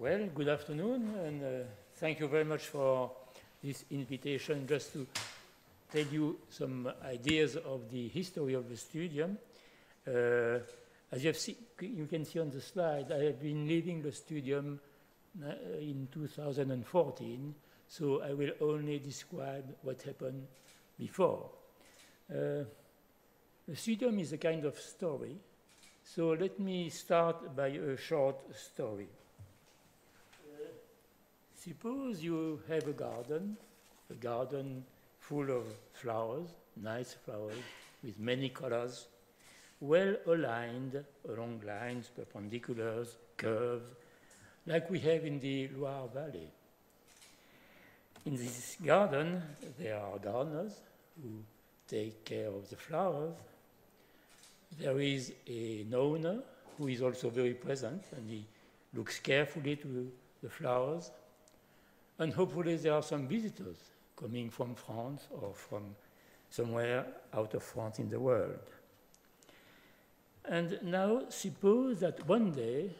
Well, good afternoon, and uh, thank you very much for this invitation just to tell you some ideas of the history of the studium. Uh, as you, see, you, can see on the slide, I have been leaving the studium uh, in 2014, so I will only describe what happened before. Uh, the studium is a kind of story, so let me start by a short story. Suppose you have a garden, a garden full of flowers, nice flowers with many colors, well aligned along lines, perpendiculars, curves, like we have in the Loire Valley. In this garden, there are gardeners who take care of the flowers. There is an owner who is also very present and he looks carefully to the flowers. And hopefully there are some visitors coming from France or from somewhere out of France in the world. And now suppose that one day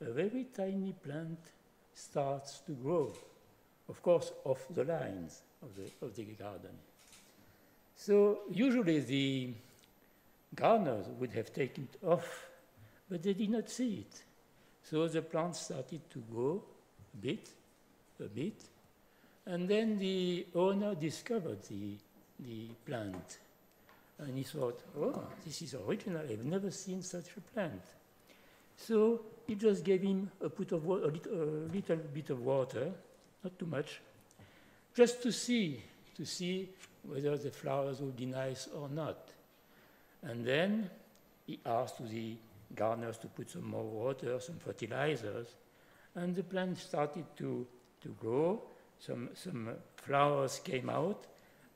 a very tiny plant starts to grow, of course, off the lines of the, of the garden. So usually the gardeners would have taken it off, but they did not see it. So the plant started to grow a bit, a bit. And then the owner discovered the, the plant. And he thought, oh, this is original. I've never seen such a plant. So he just gave him a, put of a, little, a little bit of water, not too much, just to see, to see whether the flowers would be nice or not. And then he asked the gardeners to put some more water, some fertilizers, and the plant started to to grow. Some, some flowers came out,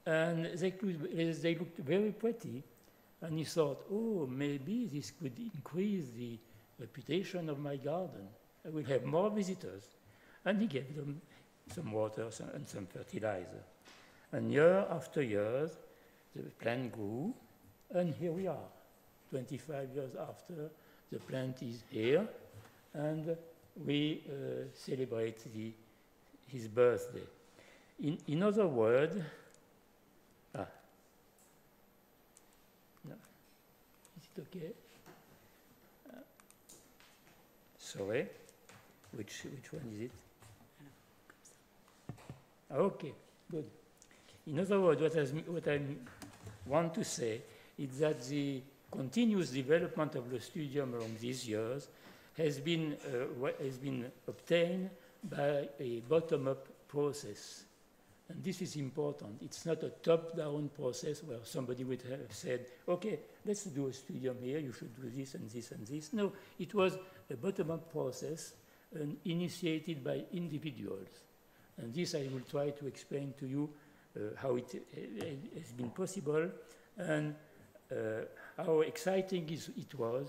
and they, could, they looked very pretty. And he thought, oh, maybe this could increase the reputation of my garden. I will have more visitors. And he gave them some water and some fertilizer. And year after year, the plant grew, and here we are. 25 years after, the plant is here, and we uh, celebrate the his birthday. In, in other words, ah, no, is it okay? Uh, sorry, which, which one is it? Okay, good. In other words, what, has, what I want to say is that the continuous development of the studium along these years has been, uh, has been obtained by a bottom-up process. And this is important. It's not a top-down process where somebody would have said, okay, let's do a studium here, you should do this and this and this. No, it was a bottom-up process and initiated by individuals. And this I will try to explain to you uh, how it uh, has been possible and uh, how exciting it was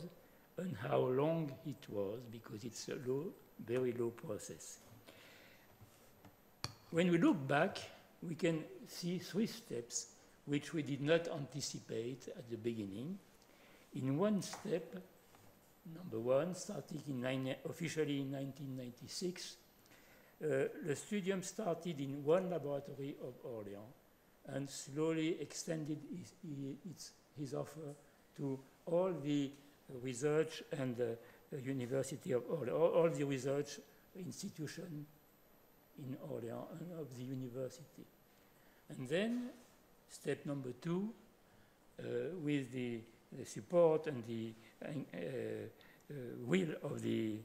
and how long it was because it's a low, very low process. When we look back, we can see three steps which we did not anticipate at the beginning. In one step, number one, starting in nine, officially in 1996, uh, the studium started in one laboratory of Orléans and slowly extended his, his, his offer to all the research and the University of Orléans, all, all the research institutions in Orléans of the university. And then step number two, uh, with the, the, support and the uh, uh, will of the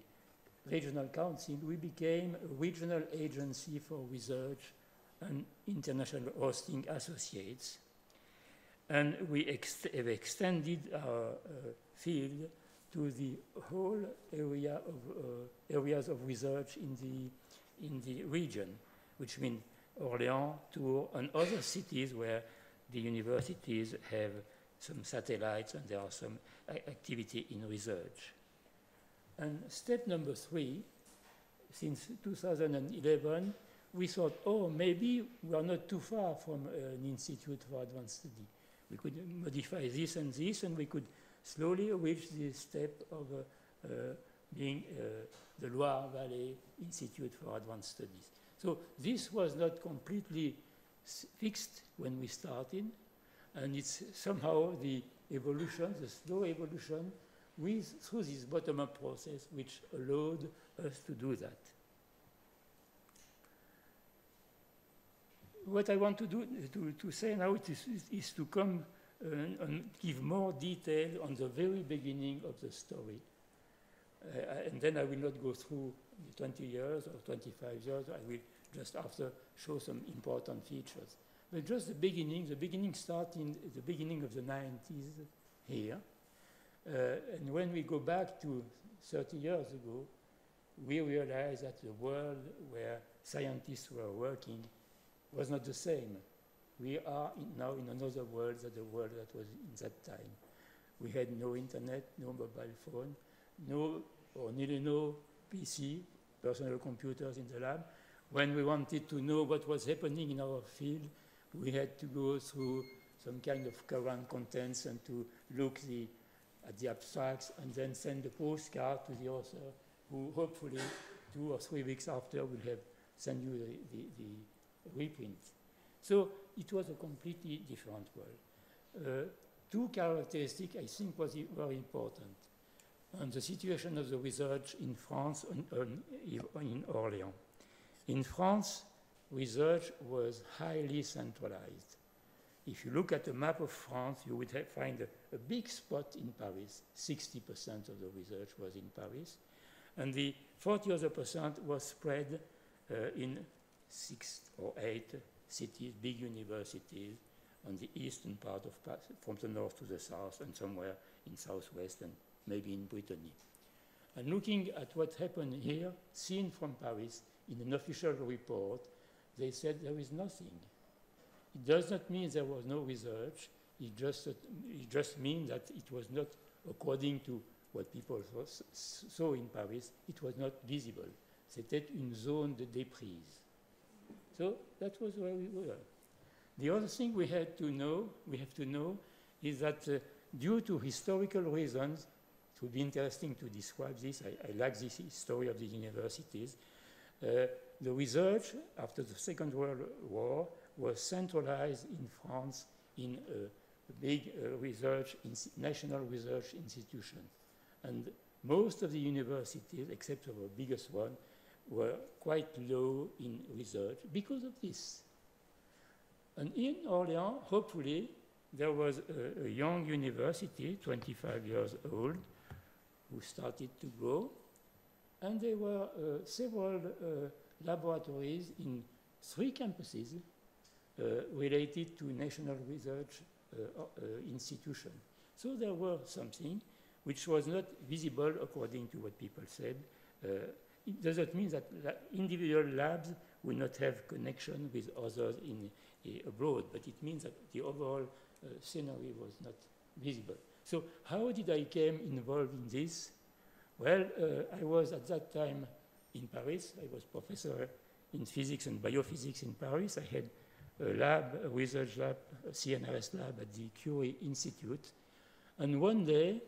regional council, we became a regional agency for research and international hosting associates. And we ex have extended our uh, field to the whole area of uh, areas of research in the in the region, which means Orléans, Tours, and other cities where the universities have some satellites and there are some activity in research. And step number three, since 2011, we thought, oh, maybe we are not too far from an institute for advanced study. We could modify this and this, and we could slowly reach the step of uh, uh, being uh, the Loire Valley Institute for Advanced Studies. So this was not completely fixed when we started, and it's somehow the evolution, the slow evolution, with, through this bottom-up process which allowed us to do that. What I want to do to, to say now is, is to come uh, and give more detail on the very beginning of the story. Uh, and then I will not go through the 20 years or 25 years. I will just after show some important features. But just the beginning, the beginning starting the beginning of the 90s here. Uh, and when we go back to 30 years ago, we realize that the world where scientists were working was not the same. We are in now in another world than the world that was in that time. We had no internet, no mobile phone, no or nearly no PC, personal computers in the lab. When we wanted to know what was happening in our field, we had to go through some kind of current contents and to look the, at the abstracts and then send a postcard to the author who hopefully two or three weeks after will have sent you the, the, the reprint. So it was a completely different world. Uh, two characteristics I think was very important. And the situation of the research in France and, in Orléans. In France, research was highly centralized. If you look at a map of France, you would find a, a, big spot in Paris. 60% of the research was in Paris. And the 40 other percent was spread uh, in six or eight cities, big universities, on the eastern part of Paris, from the north to the south, and somewhere in southwest and maybe in Brittany. And looking at what happened here, seen from Paris in an official report, they said there is nothing. It does not mean there was no research. It just, it just means that it was not according to what people saw in Paris, it was not visible. C'était une zone de déprise. So that was where we were. The other thing we had to know, we have to know, is that uh, due to historical reasons, it would be interesting to describe this. I, I like this history of the universities. Uh, the research after the Second World War was centralized in France in a big uh, research, national research institution. And most of the universities, except for the biggest one, were quite low in research because of this. And in Orléans, hopefully, there was a, a young university, 25 years old, who started to grow. And there were uh, several uh, laboratories in three campuses uh, related to national research uh, institution. So there were something which was not visible according to what people said. It does not mean that la individual labs will not have connection with others in, abroad, but it means that the overall scenery was not visible. So how did I came involved in this? Well, uh, I was at that time in Paris. I was professor in physics and biophysics in Paris. I had a lab, a research lab, a CNRS lab at the Curie Institute. And one day,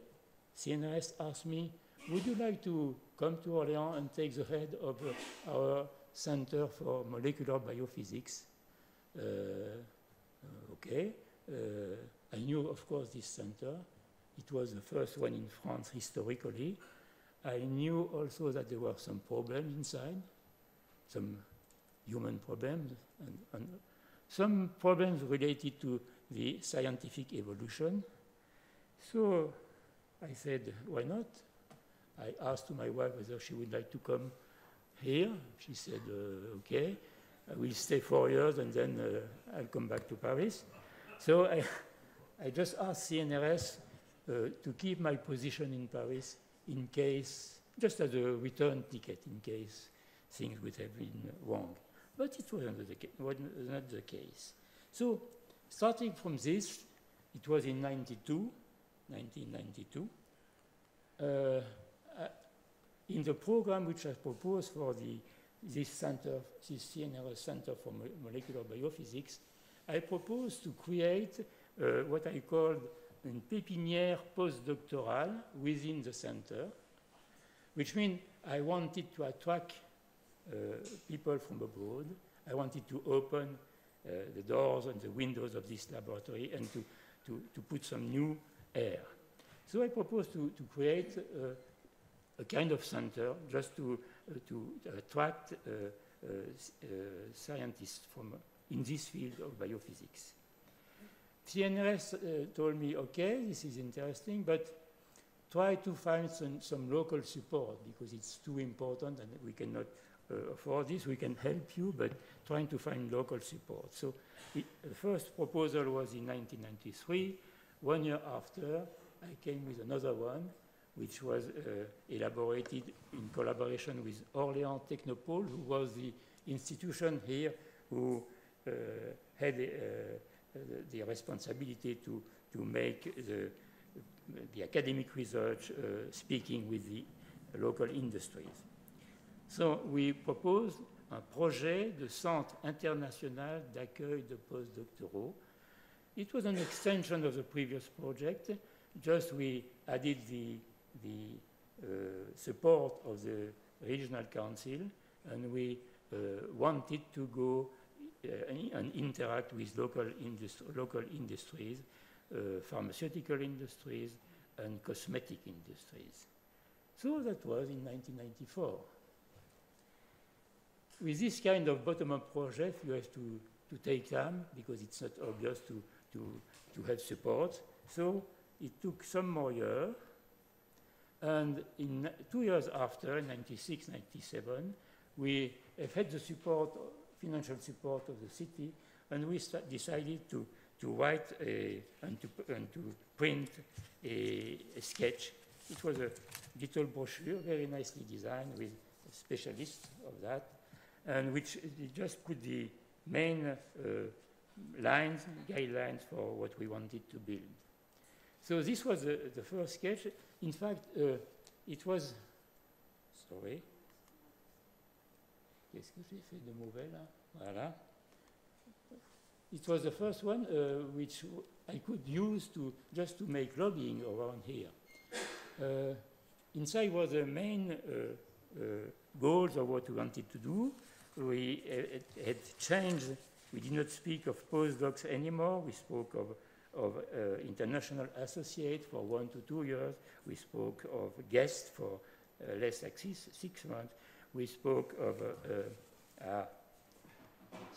CNRS asked me, would you like to come to Orléans and take the head of uh, our Center for Molecular Biophysics? Uh, okay. Uh, I knew, of course, this center. It was the first one in France historically. I knew also that there were some problems inside, some human problems, and, and some problems related to the scientific evolution. So I said, why not? I asked my wife whether she would like to come here. She said, uh, okay, I will stay four years and then uh, I'll come back to Paris. So I, I just asked CNRS to keep my position in Paris in case, just as a return ticket in case things would have been wrong. But it was not the, was not the case. So starting from this, it was in 92, 1992. Uh, uh, in the program which I proposed for the, this center, this CNRS Center for Molecular Biophysics, I proposed to create uh, what I called une pépinière postdoctorale within the center, which means I wanted to attract uh, people from abroad. I wanted to open uh, the doors and the windows of this laboratory and to, to, to put some new air. So I proposed to, to create uh, a kind of center just to, uh, to attract uh, uh, scientists from in this field of biophysics. CNRS told me, okay, this is interesting, but try to find some, some local support because it's too important and we cannot uh, afford this. We can help you, but trying to find local support. So it, the first proposal was in 1993. One year after, I came with another one, which was uh, elaborated in collaboration with Orléans Technopole, who was the institution here who uh, had uh, the, the responsibility to, to make the the academic research uh, speaking with the local industries. So we proposed un projet de centre international d'accueil de postdoctoraux. It was an extension of the previous project, just we added the, the uh, support of the regional council and we uh, wanted to go and interact with local, industri local industries uh, pharmaceutical industries and cosmetic industries. So that was in 1994. With this kind of bottom-up project, you have to, to take time because it's not obvious to, to, to have support. So it took some more years. And in two years after, 96, 97, we have had the support, financial support of the city, and we decided to to write a, and, to, and to print a, a, sketch. It was a little brochure, very nicely designed with specialists of that, and which just put the main uh, lines, guidelines for what we wanted to build. So this was the, the first sketch. In fact, uh, it was, sorry, qu'est-ce que j'ai fait de mauvais là Voilà. it was the first one uh, which I could use to just to make lobbying around here. Uh, inside was the main uh, uh goals of what we wanted to do. We uh, had changed. We did not speak of postdocs anymore. We spoke of of uh, international associate for one to two years. We spoke of guests for less than six months. We spoke of uh,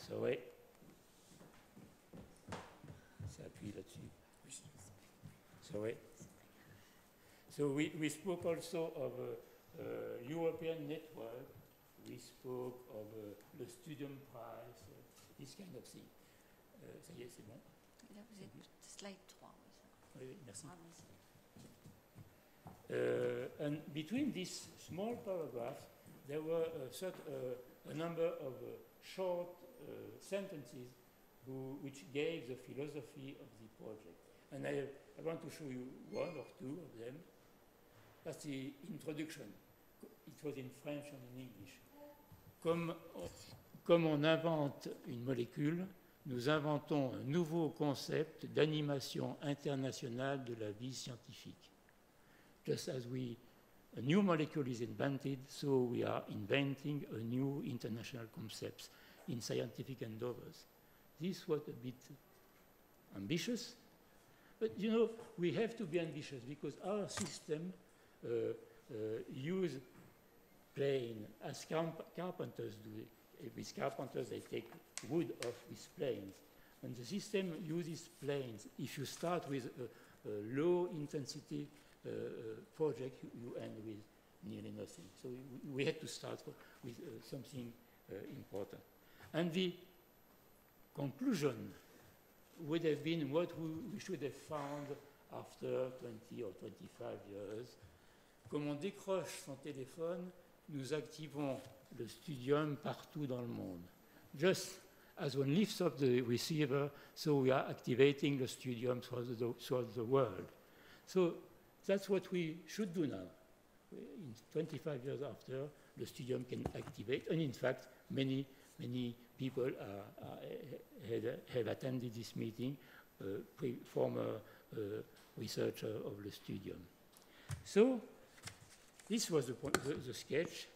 sorry s'appuie là-dessus. Sorry. So we, we spoke also of a, a European network. We spoke of a, the Studium Prize, uh, this kind of thing. Uh, ça y est, c'est bon. Là, vous êtes slide 3. Oui, oui, merci. Uh, and between these small paragraphs, there were a, sort, uh, a number of uh, short uh, sentences who, which gave the philosophy of the project. And I, I want to show you one or two of them. That's the introduction. It was in French and in English. Comme, comme on invente une molécule, nous inventons un nouveau concept d'animation internationale de la vie scientifique. Just as we, a new molecule is invented, so we are inventing a new international concept in scientific endeavors. This was a bit ambitious, but you know, we have to be ambitious because our system uh, uh, use plane as carpenters do. With carpenters, they take wood off with planes. And the system uses planes. If you start with a, a low intensity uh, uh project, you, you, end with nearly nothing. So we, we had to start with uh, something uh, important. And the conclusion would have been what we should have found after 20 or 25 years. Comme on décroche son téléphone, nous activons le studium partout dans le monde. Just as one lifts up the receiver, so we are activating the studium throughout the, throughout the world. So that's what we should do now. In 25 years after, the studium can activate, and in fact, many, many people had, have attended this meeting, uh, former uh, researcher of the studium. So this was the, point, the, the sketch.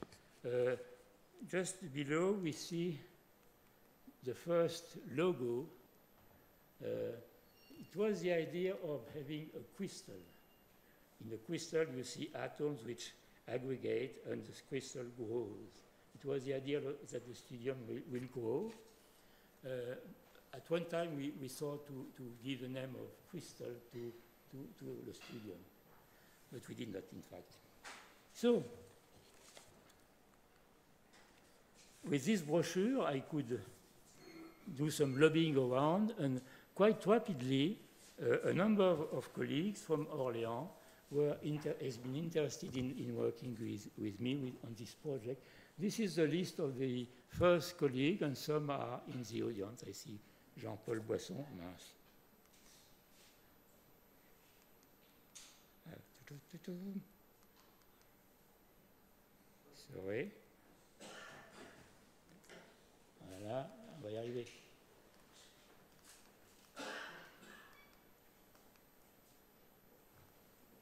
Uh, just below, we see the first logo. Uh, it was the idea of having a crystal. In the crystal, you see atoms which aggregate and the crystal grows. It was the idea that the studium will, will grow. Uh, at one time, we, we thought to, to give the name of crystal to, to, to the studium, but we did not, in fact. So, with this brochure, I could do some lobbying around, and quite rapidly, uh, a number of, colleagues from Orléans were has been interested in, in working with, with me with, on this project. This is the list of the first colleagues, and some are in the audience. I see Jean-Paul Boisson, mince. Ah, Sorry. Voilà, on va y arriver.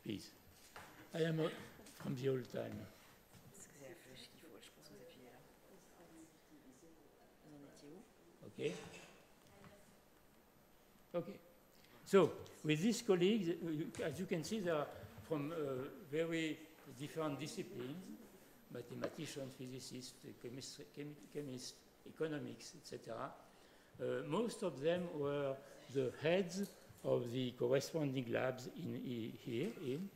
Please. I am uh, from the old time. Okay. Okay. So, with these colleagues, uh, as you can see, they are from uh, very different disciplines mathematicians, physicists, chemists, chem chemists economics, etc. Uh, most of them were the heads of the corresponding labs in, here. In.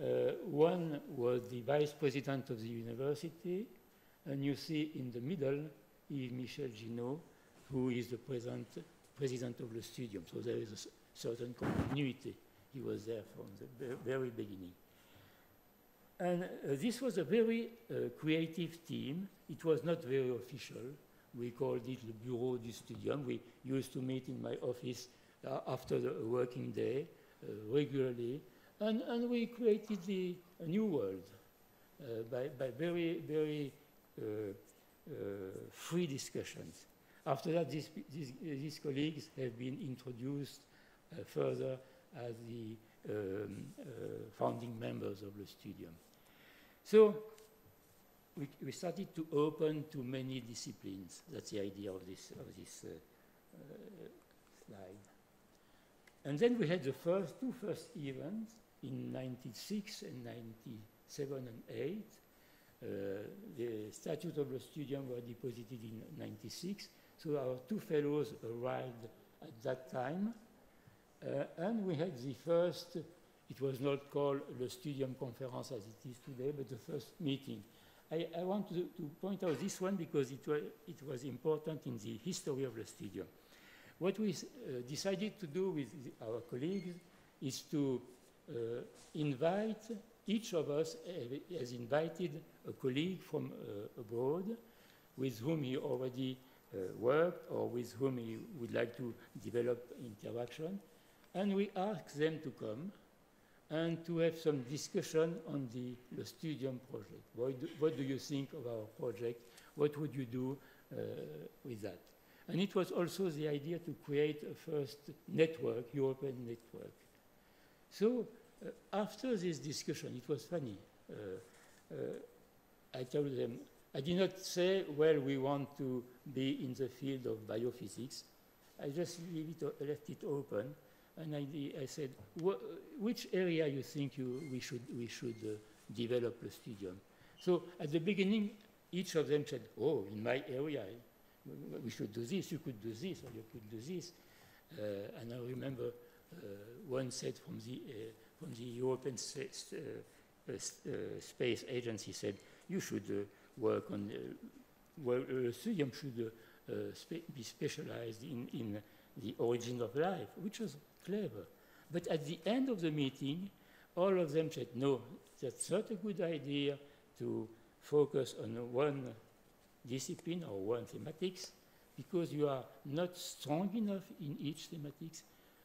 Uh, one was the vice president of the university, and you see in the middle Yves-Michel Ginot, who is the present president of the studium. So there is a certain continuity. He was there from the very beginning. And uh, this was a very uh, creative team. It was not very official. We called it the Bureau du Studium. We used to meet in my office after the working day uh, regularly. And, and we created the, a new world uh, by, by very, very uh, free discussions. After that, these, these, these colleagues have been introduced further as the um, founding members of the studium. So we, we, started to open to many disciplines. That's the idea of this, of this uh, uh, slide. And then we had the first two first events in 96 and 97 and 8. Uh, the statute of the studium were deposited in 96. So our two fellows arrived at that time. Uh, and we had the first it was not called the Studium Conference as it is today, but the first meeting. I, I want to, to, point out this one because it was, it was important in the history of the studium. What we uh, decided to do with our colleagues is to uh, invite, each of us has invited a colleague from uh, abroad with whom he already uh, worked or with whom he would like to develop interaction. And we asked them to come and to have some discussion on the, the Studium project. What do, what do, you think of our project? What would you do uh, with that? And it was also the idea to create a first network, European network. So uh, after this discussion, it was funny. Uh, uh I told them, I did not say, well, we want to be in the field of biophysics. I just it, left it open and I, I said, which area you think you, we should, we should uh, develop the studium? So at the beginning, each of them said, oh, in my area, we should do this, you could do this, or you could do this. Uh, and I remember uh, one said from the, uh, from the European uh, Space Agency said, you should work on, well, studium should spe be specialized in, in the origin of life, which was clever. But at the end of the meeting, all of them said, no, that's not a good idea to focus on one discipline or one thematics because you are not strong enough in each thematics.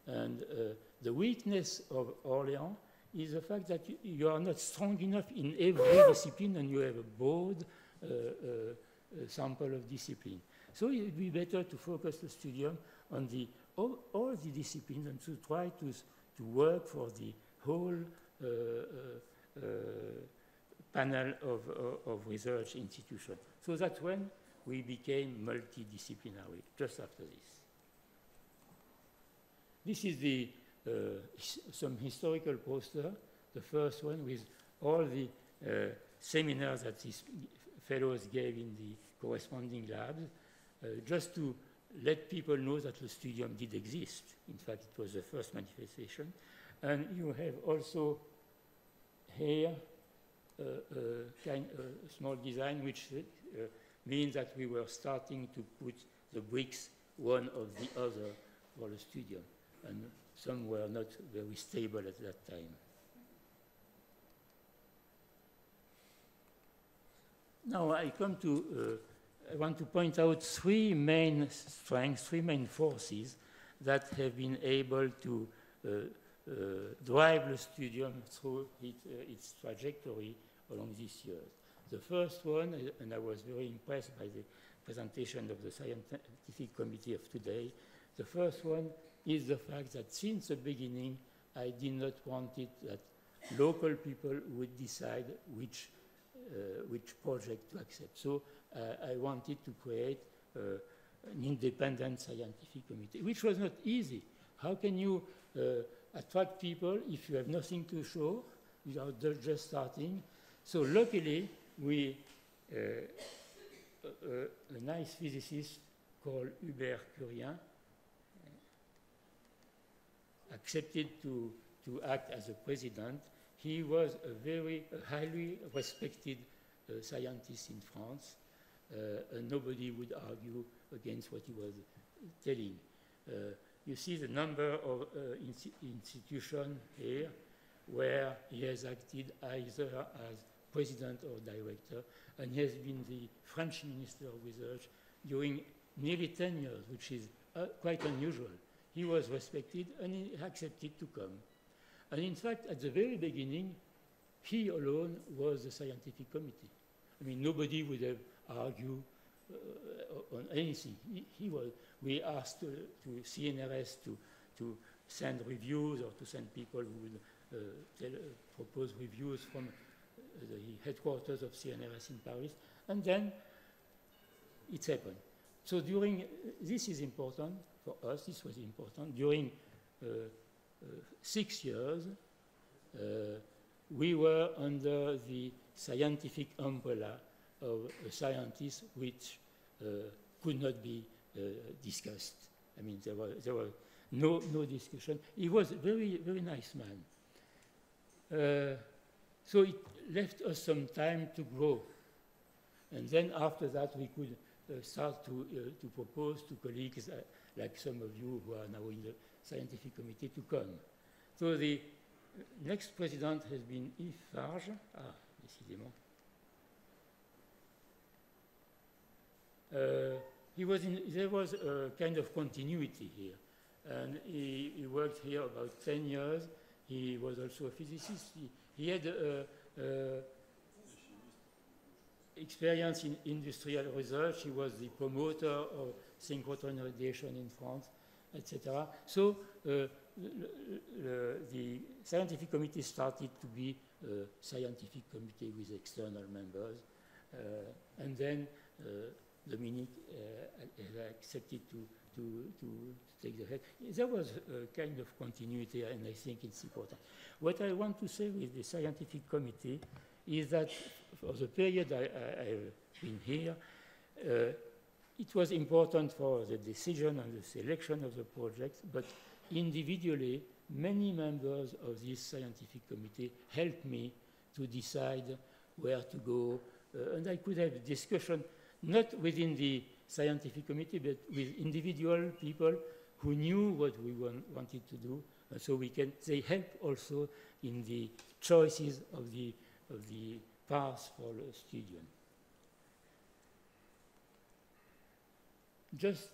And uh, the weakness of Orléans is the fact that you, you, are not strong enough in every discipline and you have a broad uh, uh, sample of discipline. So it would be better to focus the studium on the all, all the disciplines and to try to, to work for the whole uh, uh, uh panel of, of, of research institutions. So that's when we became multidisciplinary, just after this. This is the, uh, some historical poster, the first one with all the uh, seminars that these fellows gave in the corresponding labs, uh, just to let people know that the studium did exist. In fact, it was the first manifestation. And you have also here kind a small design which uh, means that we were starting to put the bricks one of the other for the studium. And some were not very stable at that time. Now I come to, uh, I want to point out three main strengths, three main forces that have been able to uh, uh, drive the studium through it, uh, its trajectory along these years. The first one, uh, and I was very impressed by the presentation of the scientific committee of today, the first one is the fact that since the beginning, I did not want it that local people would decide which uh, which project to accept. So uh, I wanted to create uh, an independent scientific committee, which was not easy. How can you attract people if you have nothing to show? You are just starting. So luckily, we a, a nice physicist called Hubert Curien accepted to, to act as a president he was a very a highly respected uh, scientist in France, uh, nobody would argue against what he was telling. Uh, you see the number of institutions here where he has acted either as president or director, and he has been the French Minister of Research during nearly 10 years, which is uh, quite unusual. He was respected and he accepted to come. And in fact, at the very beginning, he alone was the scientific committee. I mean, nobody would have argued uh, on anything. He, he, was, we asked uh, to CNRS to, to send reviews or to send people who would uh, tell, uh, propose reviews from uh, the headquarters of CNRS in Paris. And then it happened. So during, this is important for us, this was important, during uh, six years, uh, we were under the scientific umbrella of a scientist which uh, could not be uh, discussed. I mean, there was, there was no, no discussion. He was a very, very nice man. Uh, so it left us some time to grow. And then after that, we could uh, start to, uh, to propose to colleagues like some of you who are now in the scientific committee to come. So the next president has been Yves Farge. Ah, décidément. He was in, there was a kind of continuity here. And he, he, worked here about 10 years. He was also a physicist. He, he had uh, uh, experience in industrial research. He was the promoter of synchrotron radiation in France etc. So uh, the scientific committee started to be a scientific committee with external members, uh, and then uh, Dominique accepted to, to, to, take the head. There was a kind of continuity, and I think it's important. What I want to say with the scientific committee is that for the period I, have been here, uh, it was important for the decision and the selection of the projects, but individually, many members of this scientific committee helped me to decide where to go. Uh, and I could have discussion not within the scientific committee, but with individual people who knew what we want, wanted to do. So we can, they help also in the choices of the, of the path for the student. Just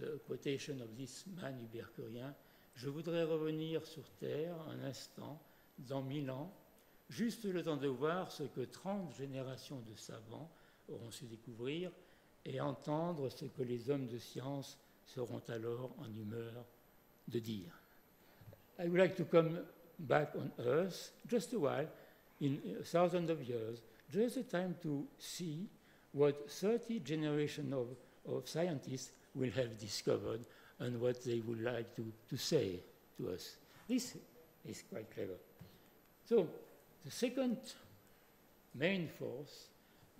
a quotation of this man Hubert Je voudrais revenir sur Terre un instant, dans mille ans, juste le temps de voir ce que trente générations de savants auront su découvrir et entendre ce que les hommes de science seront alors en humeur de dire. I would like to come back on Earth just a while in thousands of years, just a time to see what 30 generations of, of scientists will have discovered and what they would like to, to say to us. This is quite clever. So the second main force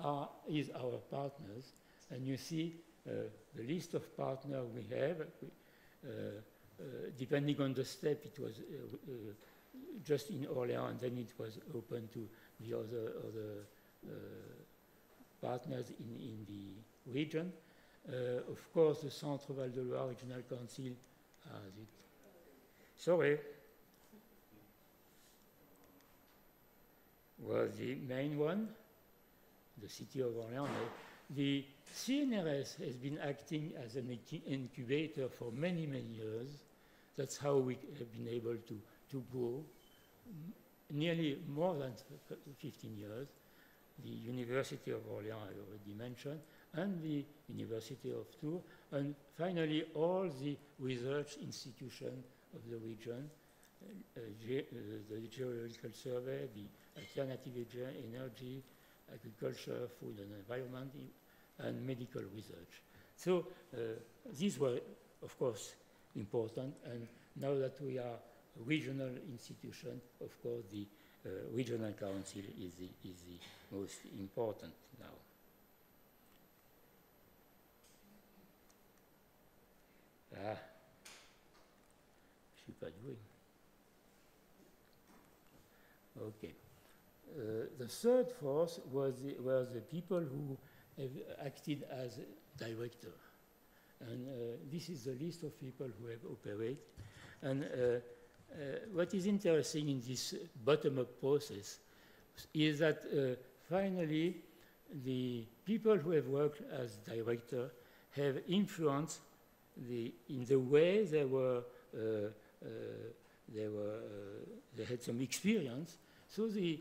are, is our partners, and you see uh, the list of partners we have. Uh, uh, depending on the step, it was uh, uh, just in Orléans, and then it was open to the other, other partners in, in the region. of course, the Centre Val de Loire Regional Council has it. Sorry. was the main one, the city of Orléans. The CNRS has been acting as an incubator for many, many years. That's how we have been able to, to grow nearly more than 15 years. The University of Orléans, I already mentioned, and the University of Tours, and finally all the research institutions of the region, uh, uh, the Geological Survey, the Alternative Energy, Agriculture, Food and Environment, and medical research. So uh, these were, of course, important, and now that we are a regional institution, of course, the uh, regional council is the, is the most important now. Ah, je suis pas doué. Okay. Uh, the third force was the, were the people who have acted as director. And uh, this is the list of people who have operated. And uh, uh what is interesting in this bottom-up process is that uh, finally the people who have worked as director have influenced the, in the way they were, they, were they had some experience. So the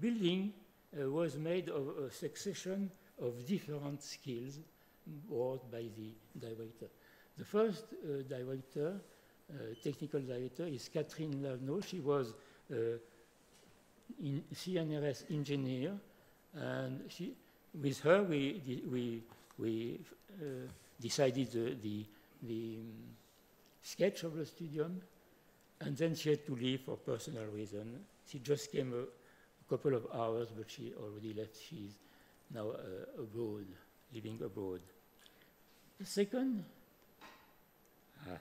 building uh, was made of a succession of different skills brought by the director. The first uh, director, uh, technical director, is Catherine Lavneau. She was uh, in CNRS engineer, and she, with her we, we, we uh, decided the, the, the um, sketch of the studium, and then she had to leave for personal reason. She just came uh, couple of hours, but she already left. She's now uh, abroad, living abroad. The second, ah,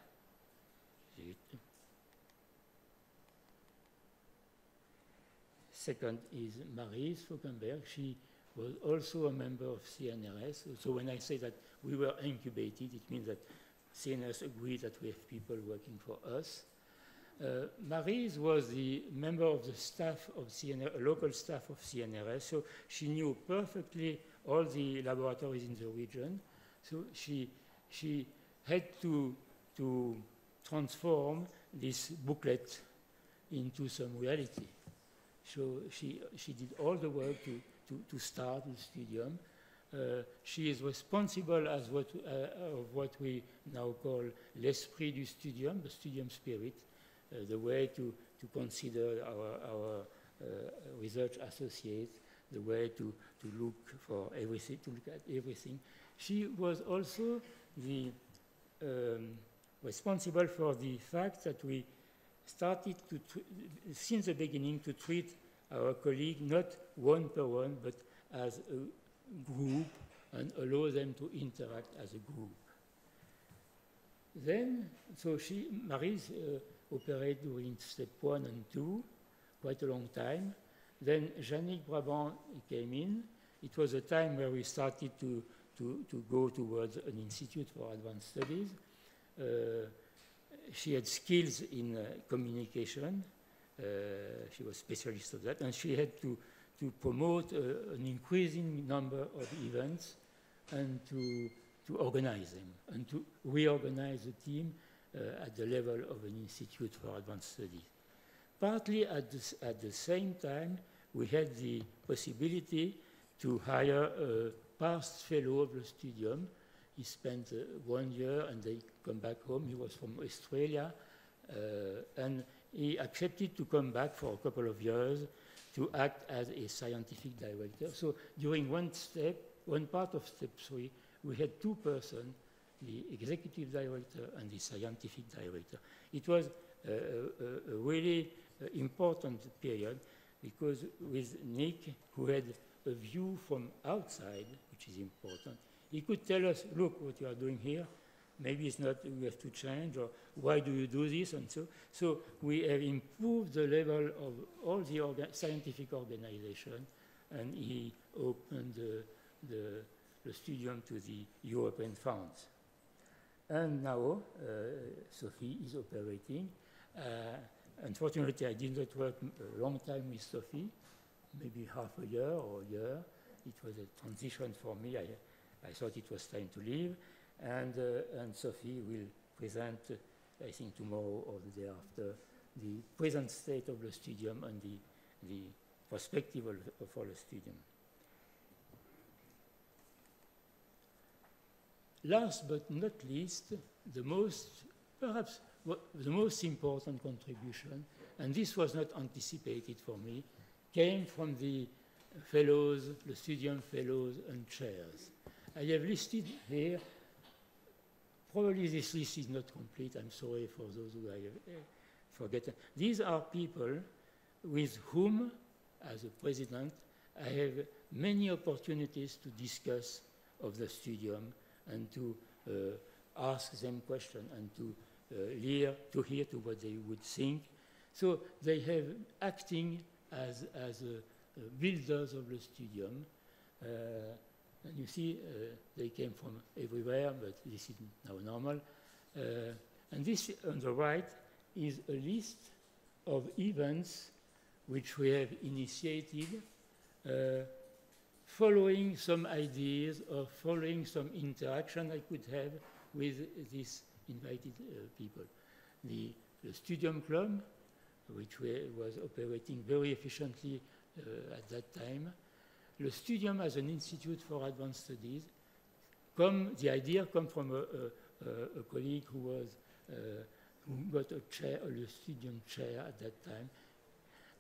Second is Marie Fauquemberg. She was also a member of CNRS. So when I say that we were incubated, it means that CNRS agreed that we have people working for us. Uh, was the member of the staff of CNR, local staff of CNRS, so she knew perfectly all the laboratories in the region. So she, she had to, to transform this booklet into some reality. So she, she did all the work to, to, to start the studium. Uh, she is responsible as what, uh, of what we now call l'esprit du studium, the studium spirit, the way to, to consider our, our uh, research associates, the way to, to look for everything, to look at everything. She was also the um, responsible for the fact that we started to, since the beginning, to treat our colleagues not one per one, but as a group and allow them to interact as a group. Then, so she, Maryse, uh, operated during step one and two, quite a long time. Then Jannick Brabant came in. It was a time where we started to, to, to go towards an institute for advanced studies. Uh, she had skills in uh, communication. Uh, she was specialist of that, and she had to, to promote uh, an increasing number of events and to, to organize them and to reorganize the team at the level of an institute for advanced studies. Partly at, at the same time, we had the possibility to hire a past fellow of the studium. He spent uh, one year and they come back home. He was from Australia uh, and he accepted to come back for a couple of years to act as a scientific director. So during one step, one part of step three, we had two persons, the executive director and the scientific director. It was a, a, a really important period because with Nick, who had a view from outside, which is important, he could tell us, look, what you are doing here, maybe it's not, we have to change, or why do you do this, and so. So we have improved the level of all the orga scientific organization, and he opened the, the, the studium to the European funds. And now uh, Sophie is operating. Uh, unfortunately, I did not work a long time with Sophie, maybe half a year or a year. It was a transition for me. I, I thought it was time to leave. And, uh, and Sophie will present, uh, I think tomorrow or the day after, the present state of the studium and the, the perspective of, of the studium. Last but not least, the most, perhaps the most important contribution, and this was not anticipated for me, came from the fellows, the studium fellows and chairs. I have listed here, probably this list is not complete, I'm sorry for those who I have uh, forgotten. These are people with whom, as a president, I have many opportunities to discuss of the studium and to uh, ask them questions and to uh, hear, to hear to what they would think. So they have acting as, as a builders of the studium. Uh, and you see, uh, they came from everywhere, but this is now normal. Uh, and this on the right is a list of events which we have initiated uh, following some ideas or following some interaction I could have with these invited uh, people. The, the Studium Club, which was operating very efficiently uh, at that time, the Studium as an institute for advanced studies, come, the idea come from a, a, a colleague who was uh, who got a chair, a Studium chair at that time.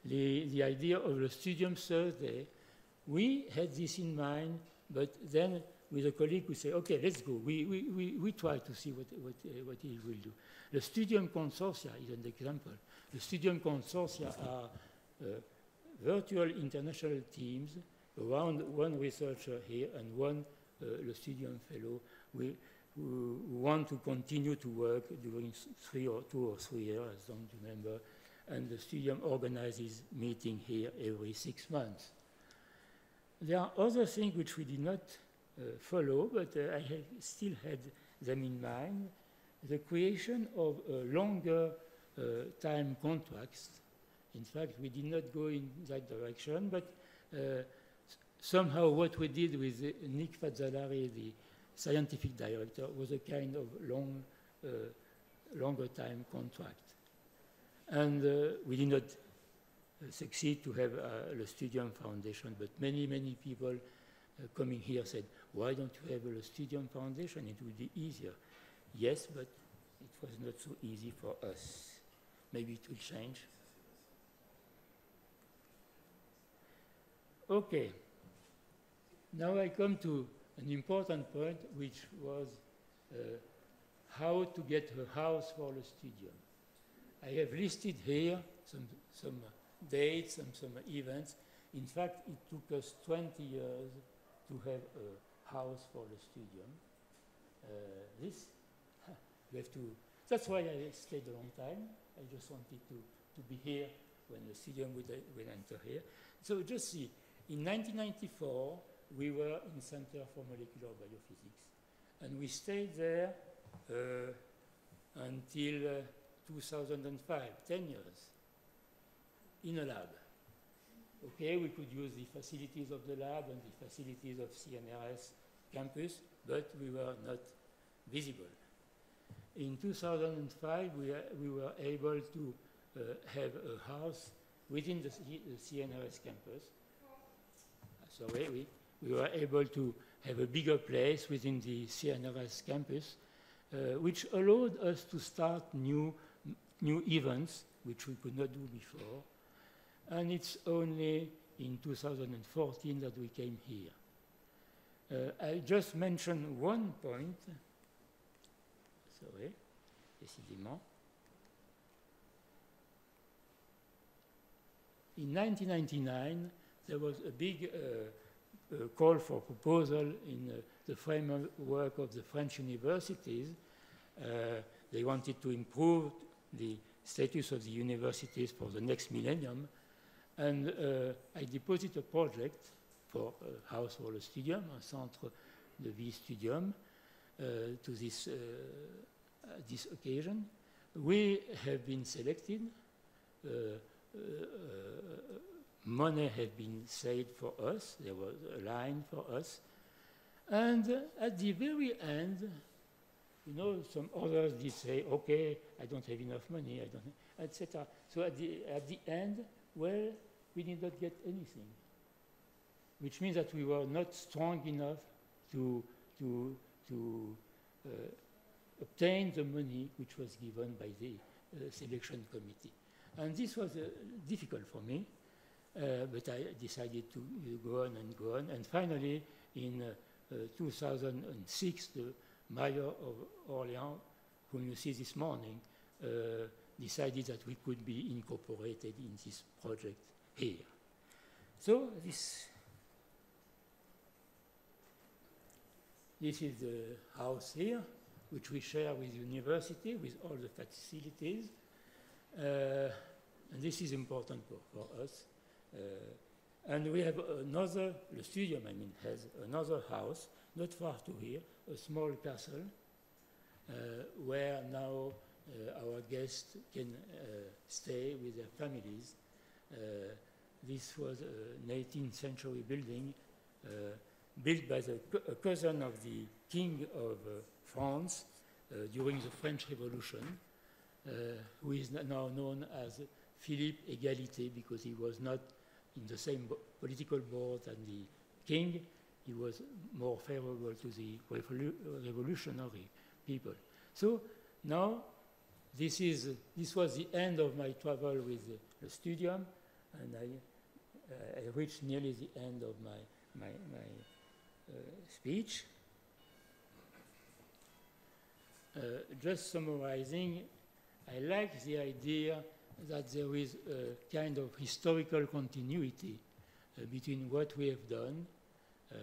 The, the idea of the Studium Thursday, we had this in mind, but then with a colleague we say, okay, let's go. We, we, we, we try to see what, what, uh, what he will do. The Studium Consortia is an example. The Studium Consortia are uh, virtual international teams around one researcher here and one uh, Le Studium fellow we, who want to continue to work during three or two or three years, I don't remember, and the Studium organizes meeting here every six months. There are other things which we did not uh, follow, but uh, I have still had them in mind. The creation of a longer uh, time contracts. In fact, we did not go in that direction, but somehow what we did with Nick Fazzolari, the scientific director, was a kind of long, uh, longer time contract. And uh, we did not uh, succeed to have the Studium Foundation, but many, many people coming here said, why don't you have a Studium Foundation? It would be easier. Yes, but it was not so easy for us. Maybe it will change. Okay. Now I come to an important point, which was uh, how to get a house for the studium. I have listed here some, some dates and some events. In fact, it took us 20 years to have a house for the studium. Uh, this, you have to, that's why I stayed a long time. I just wanted to, to be here when the studium would, would enter here. So just see, in 1994, we were in Center for Molecular Biophysics. And we stayed there uh, until uh, 2005, 10 years, in a lab. Okay, we could use the facilities of the lab and the facilities of CNRS campus, but we were not visible. In 2005, we, we were able to uh, have a house within the, the CNRS campus. Sorry, we, we were able to have a bigger place within the CNRS campus, uh, which allowed us to start new, new events which we could not do before. And it's only in 2014 that we came here. Uh, I just mentioned one point. Sorry, décidément. In 1999, there was a big uh, uh, call for proposal in uh, the framework of the French universities. Uh, they wanted to improve the status of the universities for the next millennium. And uh, I deposited a project for uh, a household studium, a centre de vie studium, uh, to this, uh, this occasion. We have been selected uh, money had been saved for us, there was a line for us. And at the very end, you know, some others did say, okay, I don't have enough money, I don't, etc. So at the, at the end, well, we did not get anything, which means that we were not strong enough to, to, to uh, obtain the money which was given by the uh, selection committee. And this was uh, difficult for me, uh, but I decided to go on and go on. And finally, in uh, 2006, the mayor of Orléans, whom you see this morning, decided that we could be incorporated in this project here. So this this is the house here, which we share with the university, with all the facilities. Uh, and this is important for, for us. Uh, and we have another, the studium, I mean, has another house, not far to here, a small castle, uh, where now Uh, our guests can uh, stay with their families. Uh, this was an 18th century building built by the co cousin of the King of France during the French Revolution. Uh, who is now known as Philippe Égalité because he was not in the same political board than the king. He was more favorable to the revolu revolutionary people. So now this, is, this was the end of my travel with the, the studium, and I, uh, I, reached nearly the end of my, my, my uh, speech. Uh, just summarizing, I like the idea that there is a kind of historical continuity uh, between what we have done. Uh,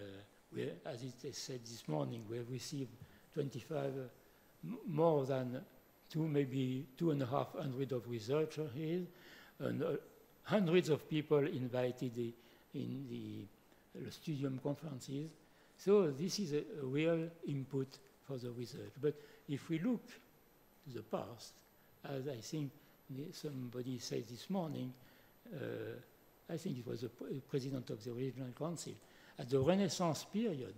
we, as it is said this morning, we have received 25, uh, more than two, maybe two and a half hundred of researchers here, and uh, hundreds of people invited the, in the, the studium conferences. So this is a, a real input for the research. But if we look to the past, as I think somebody said this morning, uh, I think it was the president of the regional council, at the Renaissance period,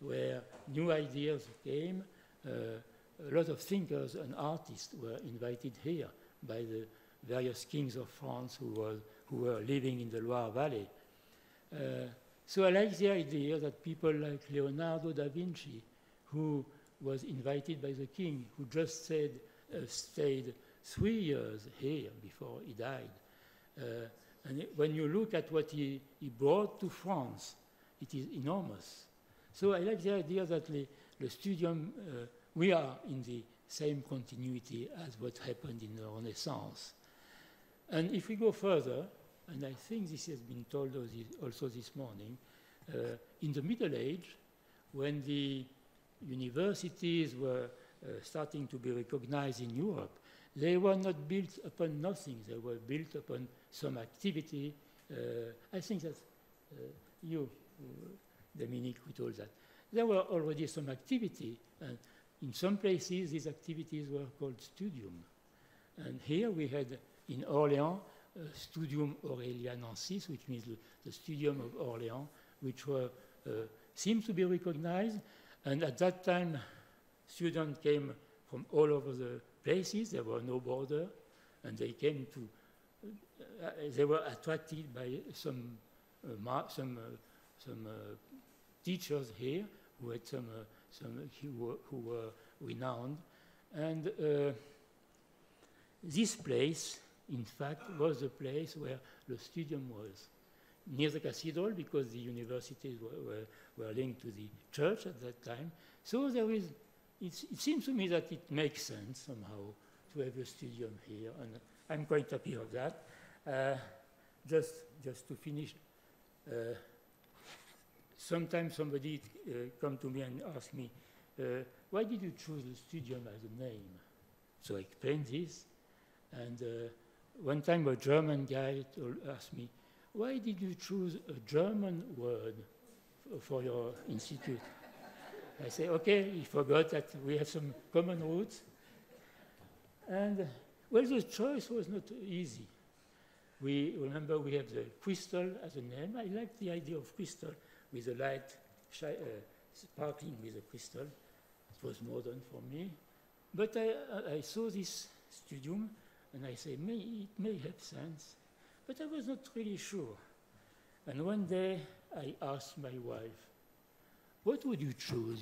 where new ideas came, uh, a lot of thinkers and artists were invited here by the various kings of France who were, who were living in the Loire Valley. Uh, so I like the idea that people like Leonardo da Vinci, who was invited by the king, who just said, uh, stayed three years here before he died. Uh, and it, when you look at what he, he brought to France, it is enormous. So I like the idea that the, the studium, uh, we are in the same continuity as what happened in the Renaissance. And if we go further, and I think this has been told also this morning, uh, in the Middle Age, when the universities were uh, starting to be recognized in Europe, they were not built upon nothing. They were built upon some activity. Uh, I think that uh, you, Dominique, who told that. There were already some activity, and in some places these activities were called studium. And here we had in Orléans uh, Studium Aurelianensis, which means the, the, Studium of Orléans, which were, uh, seemed to be recognized. And at that time, students came from all over the places, there were no border, and they came to, uh, they were attracted by some, uh, some, uh, some uh, teachers here who had some, some who were, who were renowned. And uh, this place in fact, was the place where the studium was. Near the cathedral, because the universities were, were, were linked to the church at that time. So there is, it seems to me that it makes sense somehow to have a studium here, and I'm quite happy of that. Uh, just, just to finish, uh, sometimes somebody uh, come to me and ask me, uh, why did you choose the studium as a name? So I explained this, and uh, one time a German guy asked me, why did you choose a German word for your institute? I say, okay, he forgot that we have some common roots. And, well, the choice was not easy. We remember we have the crystal as a name. I like the idea of crystal with the light uh, sparkling with the crystal. It was modern for me. But I, I saw this studium and I say, may, it may have sense. But I was not really sure. And one day I asked my wife, what would you choose?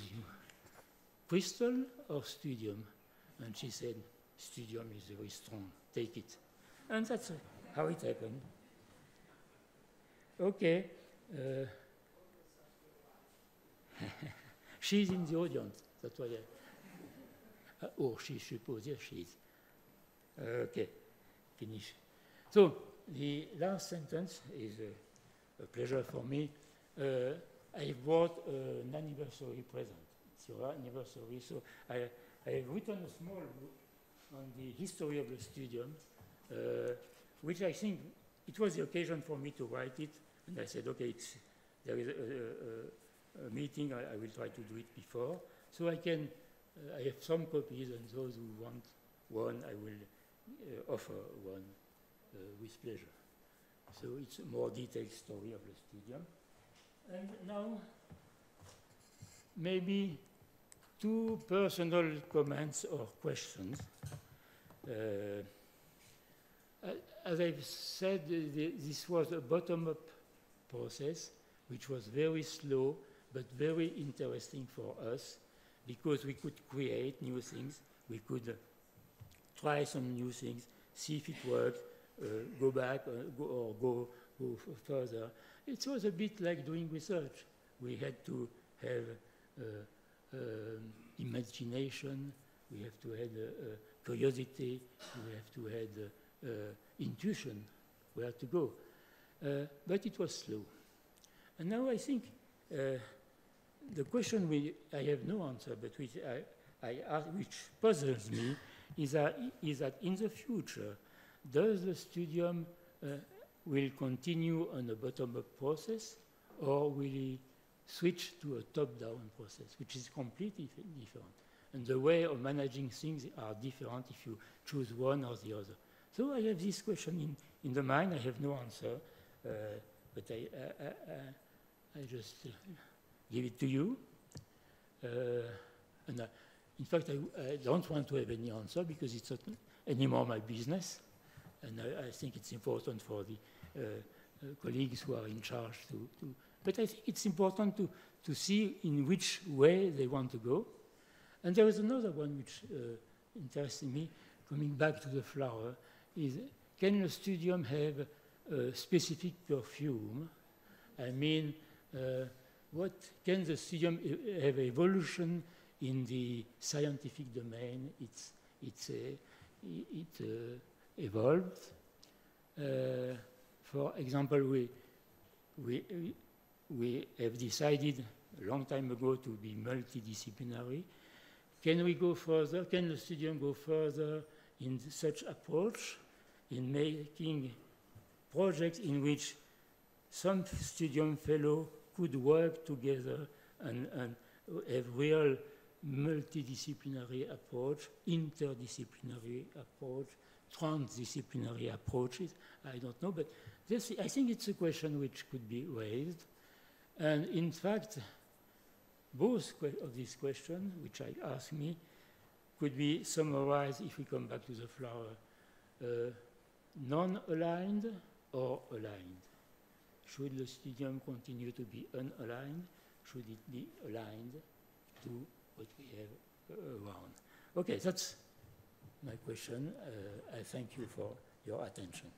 Crystal or studium? And she said, studium is very strong, take it. And that's how it happened. Okay. Uh, she's in the audience, that's why I, uh, oh, she she is. Uh, okay, finish. So, the last sentence is a, a pleasure for me. Uh, I bought an anniversary present. It's your anniversary, so I, I have written a small book on the history of the studium, uh, which I think it was the occasion for me to write it, and I said, okay, there is a, a, a meeting, I, I, will try to do it before, so I can, uh, I have some copies, and those who want one, I will uh, offer one uh, with pleasure. So it's a more detailed story of the studium. And now, maybe two personal comments or questions. Uh, as I've said, this was a bottom-up process, which was very slow, but very interesting for us, because we could create new things, we could uh, try some new things, see if it worked, uh, go back uh, go, or go, go further. It was a bit like doing research. We had to have uh, um, imagination, we have to have curiosity, we have to have intuition where to go. but it was slow. And now I think the question we, I have no answer, but which, I, I ask, which puzzles me is that, is that in the future, does the studium uh, will continue on a bottom-up process or will it switch to a top-down process, which is completely different. And the way of managing things are different if you choose one or the other. So I have this question in, in the mind. I have no answer, uh, but I, uh, uh, I just uh, give it to you. Uh, and in fact, I, I, don't want to have any answer because it's not anymore my business. And I, I think it's important for the uh, uh, colleagues who are in charge to, to, but I think it's important to, to see in which way they want to go. And there is another one which uh, interests me, coming back to the flower, is can a studium have a specific perfume? I mean, uh, what can the studium have evolution in the scientific domain? It's, it's a, it uh, evolved. Uh, for example, we, we, we have decided a long time ago to be multidisciplinary. Can we go further? Can the studium go further in such approach, in making projects in which some studium fellow could work together and, and have real multidisciplinary approach, interdisciplinary approach, transdisciplinary approaches. I don't know, but this, I think it's a question which could be raised. And in fact, both of these questions, which I ask me, could be summarized if we come back to the flower. Uh, non-aligned or aligned? Should the studium continue to be unaligned? Should it be aligned to what we have around? Okay, that's my question. Uh, I thank you for your attention.